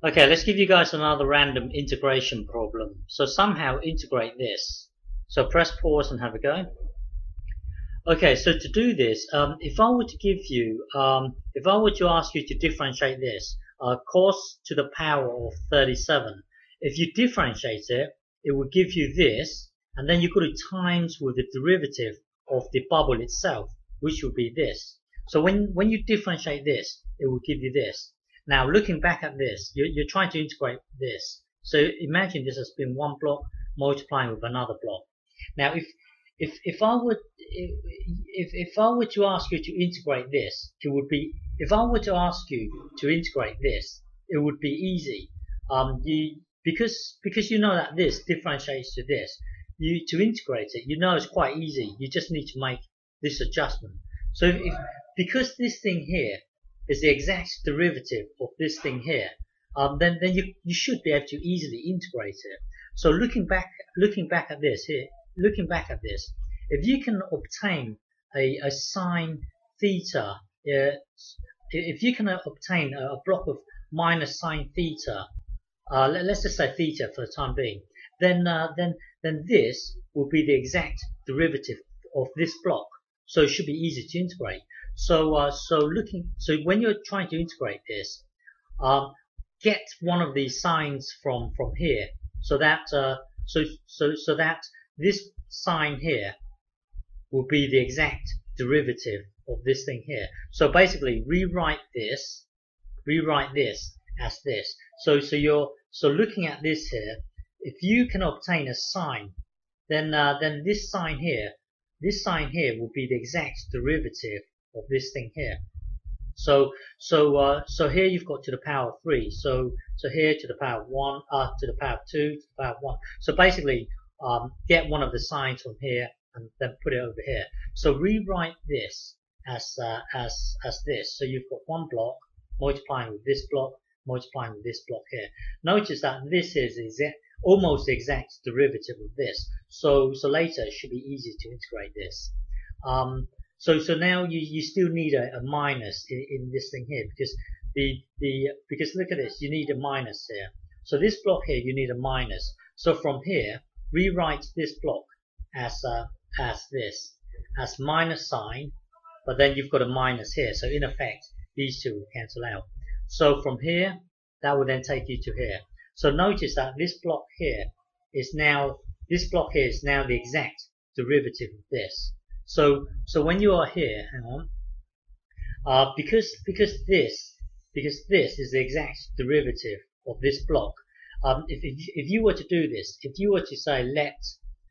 Okay, let's give you guys another random integration problem. So somehow integrate this. So press pause and have a go. Okay, so to do this, um, if I were to give you, um, if I were to ask you to differentiate this, uh, cos to the power of 37, if you differentiate it, it would give you this, and then you could times with the derivative of the bubble itself, which would be this. So when, when you differentiate this, it will give you this. Now looking back at this, you're, you're trying to integrate this. So imagine this has been one block multiplying with another block. Now if if if I would if if I were to ask you to integrate this, it would be if I were to ask you to integrate this, it would be easy. Um, you because because you know that this differentiates to this. You to integrate it, you know it's quite easy. You just need to make this adjustment. So if because this thing here is the exact derivative of this thing here, um, then then you you should be able to easily integrate it. So looking back looking back at this here, looking back at this, if you can obtain a, a sine theta, uh, if you can obtain a, a block of minus sine theta, uh, let, us just say theta for the time being, then uh, then then this will be the exact derivative of this block. So it should be easy to integrate. So, uh, so looking, so when you're trying to integrate this, um, get one of these sines from from here, so that uh, so so so that this sine here will be the exact derivative of this thing here. So basically, rewrite this, rewrite this as this. So so you're so looking at this here, if you can obtain a sine, then uh, then this sine here, this sine here will be the exact derivative of this thing here. So so uh, so here you've got to the power of three. So so here to the power of one, uh, to the power of two, to the power of one. So basically, um, get one of the sines from here and then put it over here. So rewrite this as uh, as as this. So you've got one block multiplying with this block, multiplying with this block here. Notice that this is exact, almost the exact derivative of this. So so later it should be easy to integrate this. Um, so so now you, you still need a, a minus in, in this thing here because the the because look at this you need a minus here. So this block here you need a minus. So from here rewrite this block as uh, as this as minus sine, but then you've got a minus here. So in effect these two will cancel out. So from here that will then take you to here. So notice that this block here is now this block here is now the exact derivative of this. So so when you are here, hang on, uh, because because this because this is the exact derivative of this block. Um, if, if if you were to do this, if you were to say let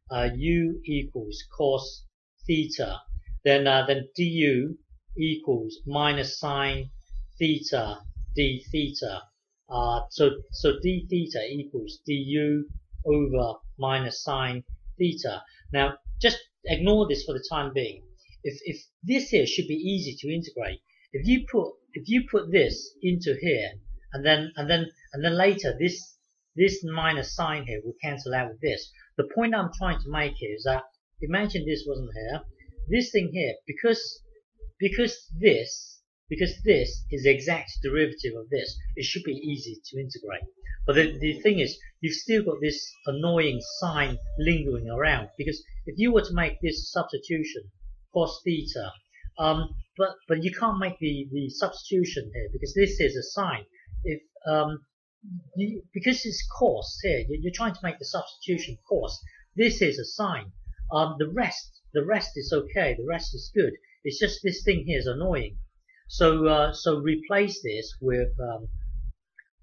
uh, u equals cos theta, then uh, then du equals minus sine theta d theta. Uh, so so d theta equals du over minus sine theta. Now just ignore this for the time being. If, if this here should be easy to integrate, if you put if you put this into here and then and then and then later this this minus sign here will cancel out with this. The point I'm trying to make here is that imagine this wasn't here. This thing here, because because this because this is the exact derivative of this, it should be easy to integrate. But the, the thing is, you've still got this annoying sine lingering around because if you were to make this substitution, cos theta, um, but but you can't make the, the substitution here because this is a sine. If um, you, because it's cos here, you're trying to make the substitution cos. This is a sine. Um, the rest, the rest is okay. The rest is good. It's just this thing here is annoying. So uh, so replace this with um,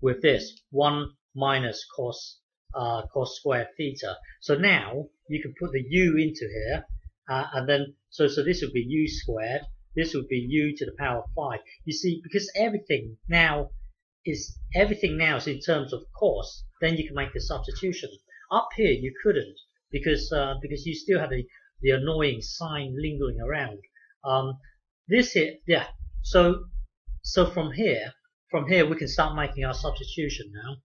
with this 1 minus cos uh, cos squared theta. So now you can put the u into here, uh, and then so so this would be u squared. This would be u to the power of five. You see, because everything now is everything now is in terms of cos, then you can make the substitution. Up here you couldn't because uh, because you still have the the annoying sine lingering around. Um, this here, yeah. So so from here from here we can start making our substitution now.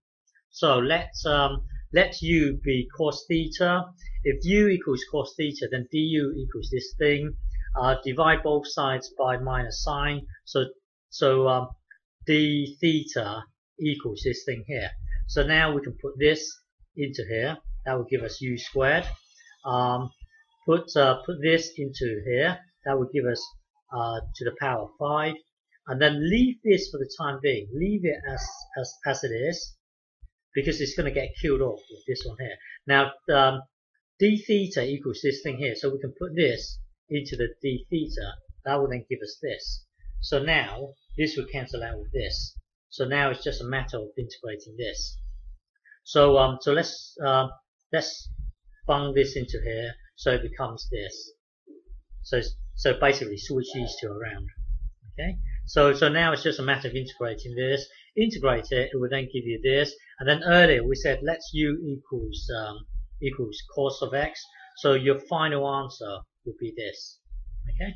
So let's um, let u be cos theta. If u equals cos theta, then du equals this thing. Uh, divide both sides by minus sine. So so um, d theta equals this thing here. So now we can put this into here. That will give us u squared. Um, put uh, put this into here. That will give us uh, to the power of 5. And then leave this for the time being. Leave it as, as, as it is because it's going to get killed off with this one here. Now, um, d theta equals this thing here. So we can put this into the d theta. That will then give us this. So now, this will cancel out with this. So now it's just a matter of integrating this. So um, so let's uh, let's bung this into here so it becomes this. So so basically switch these two around. Okay. So so now it's just a matter of integrating this. Integrate it. It will then give you this. And then earlier we said let's u equals um, equals cos of x. So your final answer will be this. Okay.